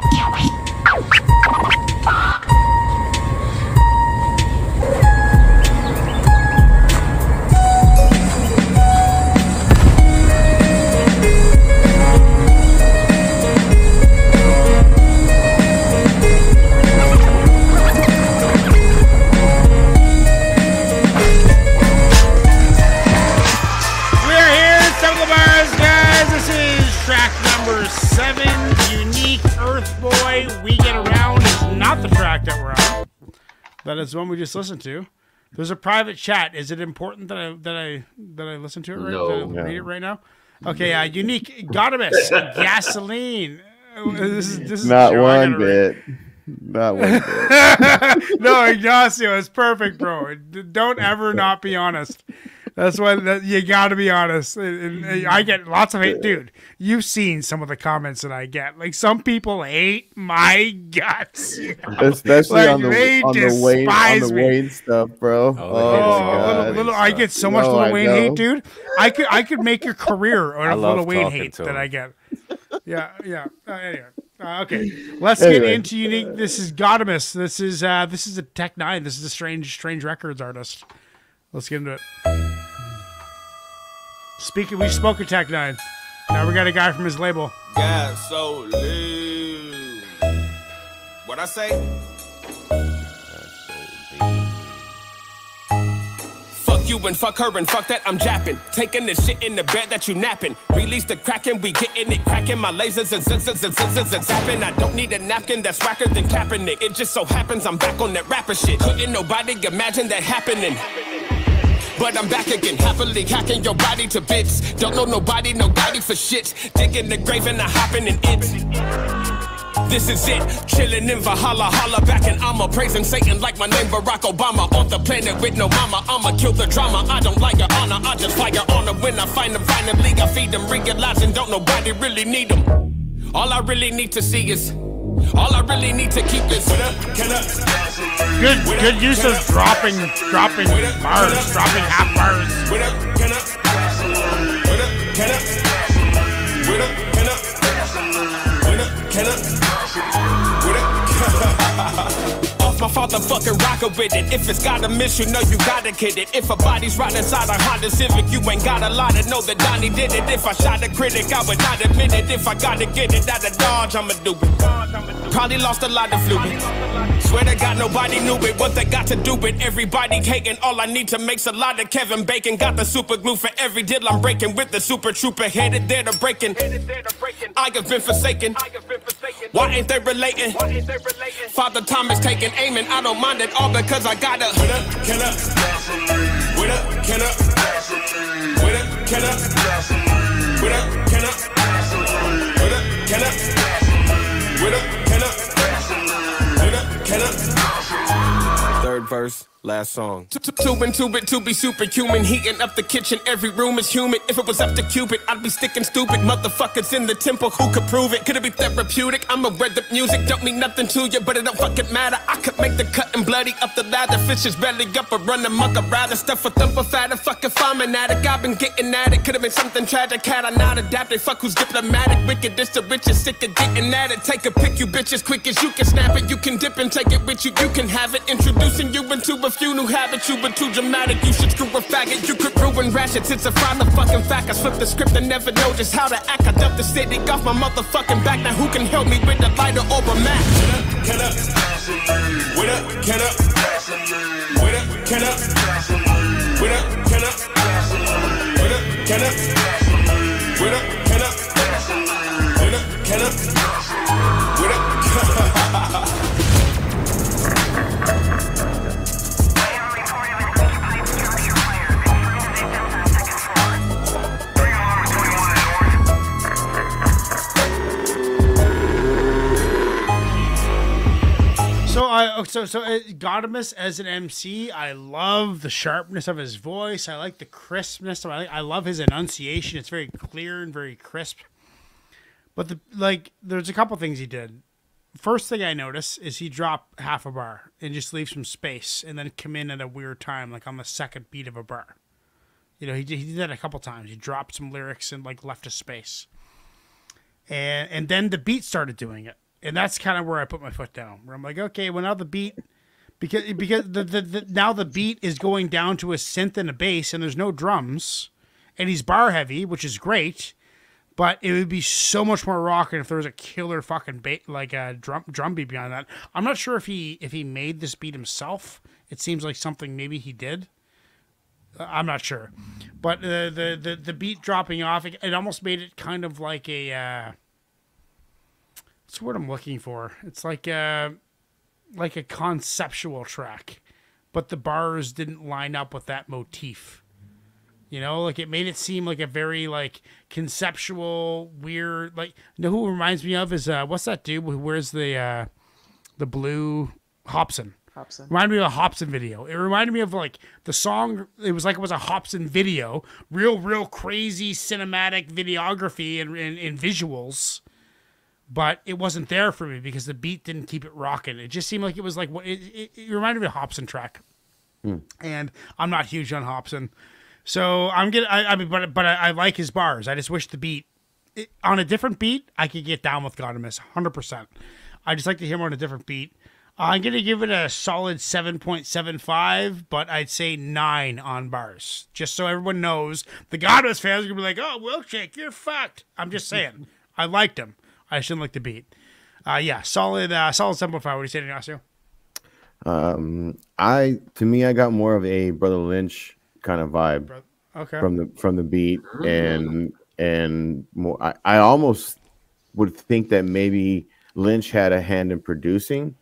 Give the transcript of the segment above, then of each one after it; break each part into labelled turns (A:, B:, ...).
A: Can't wait. That is the one we just listened to. There's a private chat. Is it important that I that I that I listen to it right?
B: No.
A: that I read it right now. Okay. Uh, unique Godemis gasoline. Uh, This is this is
C: Not one
A: gotta read-
C: bit. Not one bit.
A: no, Ignasio, it's perfect, bro. Don't ever not be honest. That's why that, you got to be honest. And- and I get lots of hate, dude. You've seen some of the comments that I get. Like some people hate my guts.
C: Especially
A: Like,
C: on the
A: they
C: on the Wayne on the. Wayne stuff, bro. Oh,
A: Oh,
C: my
A: little, little, I get so much
C: No,
A: Little Wayne hate, dude. I could I could make your career out
B: I
A: of Little Wayne hate that. I get. Yeah, yeah. Uh, anyway, uh, okay. Let's get into unique. This is Godemis. This is uh this is a Tech N9ne. This is a strange strange records artist. Let's get into it. Speaking, we spoke of Tech N9ne. Now we got a guy from his label.
D: Gasoline. What I say? Fuck you and fuck her and fuck that I'm japping. Taking the shit in the bed that you napping. Release the kraken, we getting it cracking. My lasers and zzzz zzzz zzzz zzzz zapping. I don't need a napkin that's whacker than Kaepernick. It just so happens I'm back on that rapper shit. Couldn't nobody imagine that happening. But I'm back again, happily hacking your body to bits. Don't know nobody, no nobody for shit. Digging the grave and I hopping in it. This is it, chillin' in Valhalla, holla back and I'ma praising Satan like my name Barack Obama. On the planet with no mama, I'ma kill the drama. I don't like your honor, I just fire honor. When I find them, finally I feed them, realizing don't nobody really need them. All I really need to see is, all I really need to keep is.
A: Good good use of dropping dropping bars, dropping half bars.
D: My fatherfucking rocker with it. If it's gotta miss, you know you gotta get it. If a body's right inside a Honda Civic, you ain't gotta lie to know that Donnie did it. If I shot a critic, I would not admit it. If I gotta get it out of Dodge, I'ma do it. Probably lost a lot of fluid. Swear to God, nobody knew it. What they got to do with everybody hating. All I need to make's a lot of Kevin Bacon. Got the super glue for every deal I'm breaking. With the super trooper headed there to breaking. I have been forsaken. Why ain't they relating? Father Thomas taking aiming. I don't mind it all because I got a. With a killer. With a killer. With a killer. With a killer. With a killer. Verse. Last song. Two it to be superhuman. Heating up the kitchen, every room is humid. If it was up to Cupid, I'd be sticking stupid. Motherfuckers in the temple, who could prove it? Could it be therapeutic? I'm a red the music, don't mean nothing to you, but it don't fucking matter. I could make the cut and bloody up the ladder. Fishes belly up and run amok. I'd rather stuff a thumper if I'm an addict. I've been getting at it. Could have been something tragic. Had I not adapted. Fuck who's diplomatic. Wicked, this the richest. Sick of getting at it. Take a pic, you bitches, quick as you can snap it. You can dip and take it with you. You can have it. Introducing you into a few new habits. You've been too dramatic. You should screw a faggot. You could ruin ratchets. It's a final fucking fact. I flip the script and never know just how to act. I dump the city off my motherfucking back. Now who can help me with the lighter or a match? Can up, with up, can up, with up, can up, with up, can up, with up, can up, with up, up,
A: So I so so uh, Godemis as an MC, I love the sharpness of his voice. I like the crispness. I like, I love his enunciation. It's very clear and very crisp. But the like, there's a couple things he did. First thing I notice is he dropped half a bar and just leave some space, and then come in at a weird time, like on the second beat of a bar. You know, he did, he did that a couple times. He dropped some lyrics and like left a space, and and then the beat started doing it and that's kind of where I put my foot down. Where I'm like, okay, well now the beat, because because the, the, the now the beat is going down to a synth and a bass, and there's no drums, and he's bar heavy, which is great. But it would be so much more rocking if there was a killer fucking ba- like a drum drum beat behind that. I'm not sure if he if he made this beat himself. It seems like something maybe he did. I'm not sure, but the the the, the beat dropping off, it, it almost made it kind of like a. Uh, what's the word I'm looking for? It's like a like a conceptual track, but the bars didn't line up with that motif. You know, like it made it seem like a very like conceptual, weird. Like, you know who it reminds me of is uh, what's that dude who wears the uh, the blue Hopsin?
B: Hopsin.
A: Reminded me of a Hopsin video. It reminded me of like the song. It was like it was a Hopsin video, real, real crazy cinematic videography and, and, and visuals. But it wasn't there for me because the beat didn't keep it rocking. It just seemed like it was like what it, it, it reminded me of Hopsin track. Hmm. And I'm not huge on Hopsin, so I'm gonna. I, I mean, but but I, I like his bars. I just wish the beat it, on a different beat. I could get down with Godemis, hundred percent. I just like to hear him on a different beat. I'm gonna give it a solid seven point seven five, but I'd say nine on bars, just so everyone knows. The Godemis fans are gonna be like, "Oh, Wilkshake, you're fucked." I'm just saying. I liked him. I shouldn't like the beat. Uh, yeah, solid, uh, solid five. What do you say, Ignasio?
C: Um, I to me, I got more of a Brotha Lynch kind of vibe
A: Okay.
C: from the from the beat, and and more. I, I almost would think that maybe Lynch had a hand in producing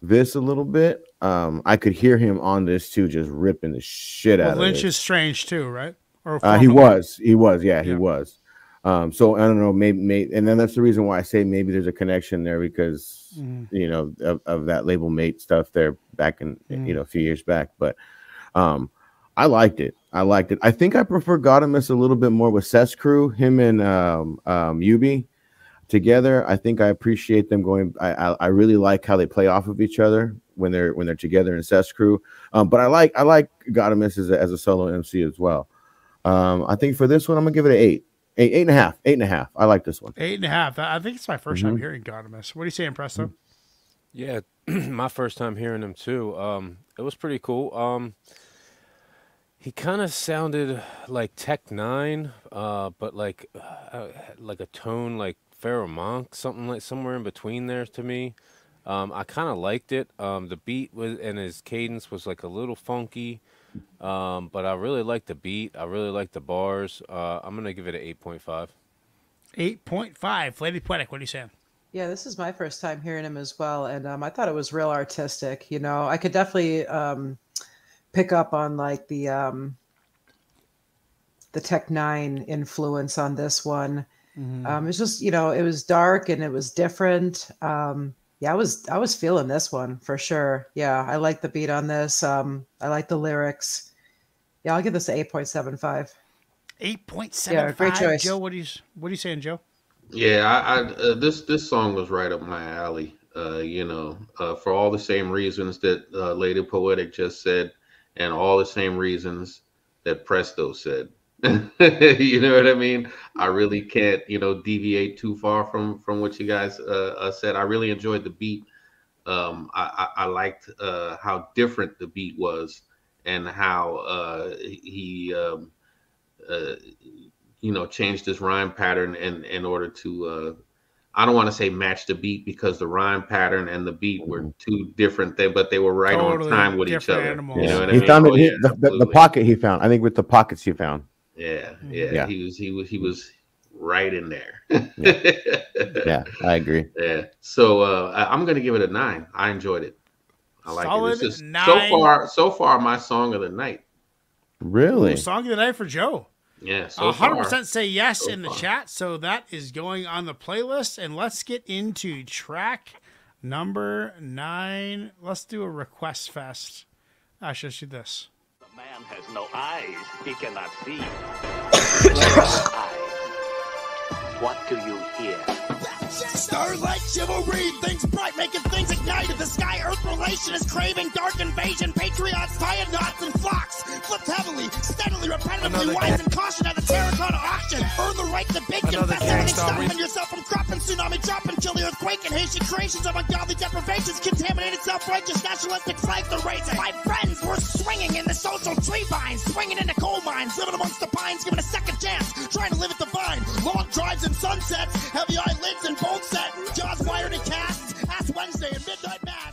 C: this a little bit. Um, I could hear him on this too, just ripping the shit
A: well,
C: out
A: Lynch
C: of it.
A: is strange too, right? Or
C: Uh, he was, he was, yeah, he
A: Yeah.
C: was. Um, so I don't know, maybe, maybe, and then that's the reason why I say maybe there's a connection there because
A: Mm-hmm.
C: you know of, of that label mate stuff there back in
A: Mm.
C: you know a few years back. But um, I liked it. I liked it. I think I prefer Godemis a little bit more with CES Cru, him and um, um, Ubi together. I think I appreciate them going. I, I I really like how they play off of each other when they're when they're together in CES Cru. Um, but I like I like Godemis as a, as a solo MC as well. Um, I think for this one I'm gonna give it an eight, eight, eight and a half, eight and a half. I like this one.
A: Eight and a half. I think it's my 1st
C: Mm-hmm.
A: time hearing Godemis. What do you saying, Presto?
E: Yeah, my first time hearing him too. Um, it was pretty cool. Um, he kind of sounded like Tech N9ne, uh, but like uh, like a tone like Pharoahe Monch, something like somewhere in between there to me. Um, I kind of liked it. Um, the beat was and his cadence was like a little funky, um, but I really like the beat. I really like the bars. Uh, I'm gonna give it an eight point five.
A: 8.5. Lady Poetic, what are you saying?
B: Yeah, this is my first time hearing him as well, and um, I thought it was real artistic. You know, I could definitely um, pick up on like the um, the Tech N9ne influence on this one. Um, it's just you know, it was dark and it was different. Um, yeah, I was I was feeling this one for sure. Yeah, I like the beat on this. Um, I like the lyrics. Yeah, I'll give this an eight point seven five.
A: 8.75.
B: Yeah, great choice.
A: Joe, what are you, what are you saying, Joe?
F: Yeah, I, I uh, this this song was right up my alley. Uh, you know, uh, for all the same reasons that uh, Lady Poetic just said, and all the same reasons that Presto said. you know what I mean? I really can't, you know, deviate too far from from what you guys uh, uh, said. I really enjoyed the beat. Um, I, I, I liked uh, how different the beat was, and how uh, he, um, uh, you know, changed his rhyme pattern in in order to. Uh, I don't want to say match the beat because the rhyme pattern and the beat were two different things, but they were right
A: Totally
F: on time with each other.
A: animals.
F: You know what I
C: he
F: mean?
C: found.
F: Oh,
C: he-
F: yeah,
C: the, the, the pocket he found. I think with the pockets he found.
F: Yeah, yeah,
C: Yeah.
F: He was he was he was right in there.
C: Yeah, I agree.
F: Yeah. So uh, I- I'm gonna give it a nine. I enjoyed it. I like
A: Solid
F: it. This is
A: nine.
F: so far so far my song of the night.
C: Really?
A: Ooh, song of the night for Joe.
F: Yeah. So
A: A hundred
F: far.
A: percent say yes
F: So
A: in the
F: far.
A: chat. So that is going on the playlist, and let's get into track number nine. Let's do a request fest. I should do this.
G: Man has no eyes, he cannot see. Eyes. What do you hear?
H: Starlight chivalry, things bright, making things ignited. The sky earth relation is craving dark invasion. Patriots, tired knots and flocks. Flipped heavily, steadily, repetitively, wise and caution at the terracotta auction. Earn the right to bid, confess everything, stopping yourself from cropping tsunami, dropping, kill the earthquake, and Haitian creations of ungodly deprivations, contaminated self-righteous nationalistic flags they're raising. My friends were swinging in the social tree vines, swinging in the coal mines, living amongst the pines, given a second chance, trying to live at the vine. Long drives and sunsets, heavy eyelids and bone set, jaws wired and cast. ass Wednesday and midnight mass.